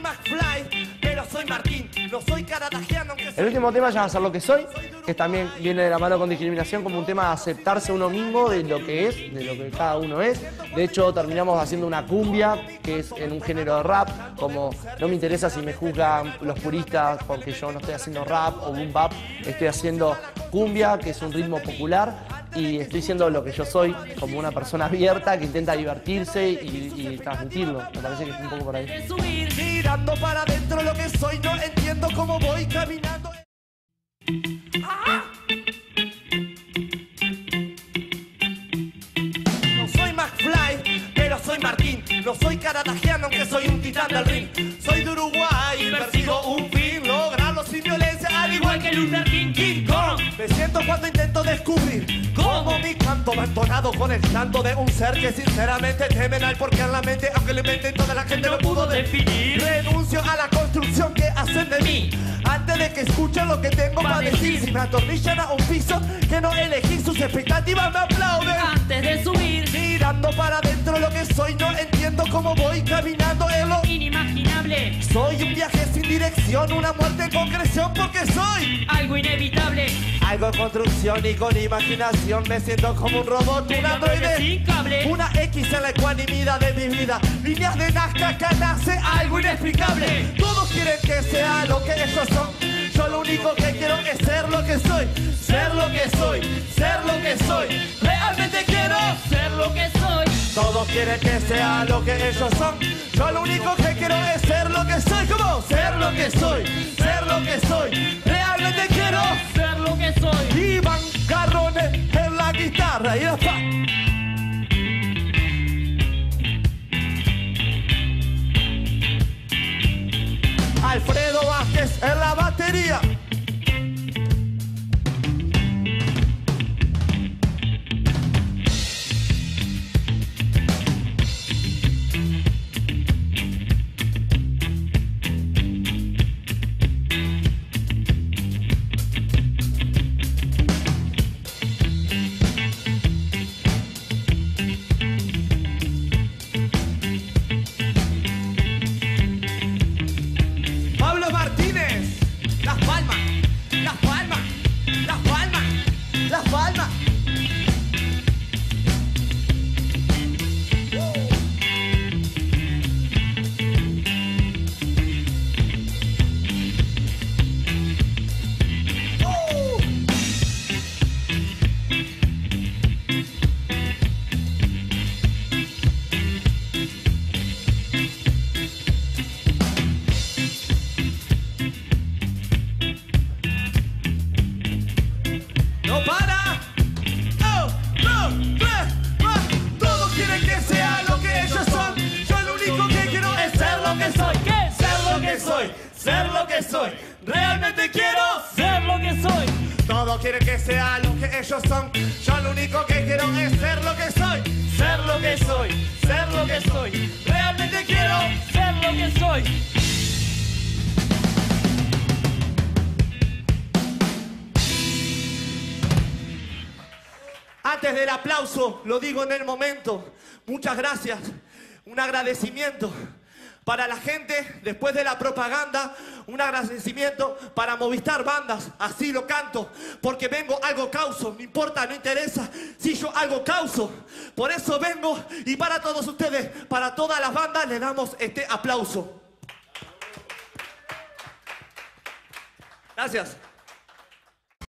McFly, pero soy Martín. No soy caradagiano, aunque El último tema ya va a ser lo que soy, que también viene de la mano con discriminación como un tema de aceptarse uno mismo de lo que es, de lo que cada uno es. De hecho, terminamos haciendo una cumbia, que es en un género de rap, como no me interesa si me juzgan los puristas porque yo no estoy haciendo rap o boom bap, estoy haciendo cumbia, que es un ritmo popular, y estoy siendo lo que yo soy, como una persona abierta que intenta divertirse y, y transmitirlo. Me parece que es un poco por ahí. para lo que soy. No entiendo cómo voy caminando. No soy McFly, pero soy Martín. No soy caradagiano, aunque soy un titán del ring. Soy de Uruguay y persigo un fin, lograrlo sin violencia, al igual que Luther King, King Kong. Me siento cuando intento descubrir entonado con el canto de un ser que sinceramente temen al porque en la mente, aunque lo inventen toda la gente lo pudo definir. Renuncio a la construcción que hacen de mí. Antes de que escuchen lo que tengo para decir, si me atornillan a un piso que no elegí, sus expectativas me aplauden. Antes de subir, Mirando para adentro lo que soy, no entiendo cómo voy caminando en lo inimaginable, Soy un viaje dirección, una muerte en concreción porque soy algo inevitable. algo en construcción y con imaginación me siento como un robot, un androide. sin cable. Una X en la ecuanimidad de mi vida, líneas de Nazca que nace algo inexplicable. Todos quieren que sea lo que ellos son. Yo lo único que quiero es ser lo que soy, ser lo que soy, ser lo que soy. Realmente quiero todos quieren que sea lo que ellos son. Yo lo único que quiero es ser lo que soy. ¿Cómo? Ser lo que soy, ser lo que soy. Realmente quiero. ser lo que soy. Iván Carrone en la guitarra y después. Alfredo Ser lo que soy. Realmente quiero Ser lo que soy, Todos quieren que sea lo que ellos son. Yo lo único que quiero es ser lo que soy. Ser lo que soy. Ser lo que soy. Realmente quiero ser lo que soy. Antes del aplauso, lo digo en el momento. Muchas gracias. Un agradecimiento para la gente después de la propaganda. Un agradecimiento para Movistar Bandas. Así lo canto. Porque vengo algo causo. No importa, no interesa si yo algo causo. Por eso vengo y para todos ustedes, para todas las bandas, le damos este aplauso. Gracias.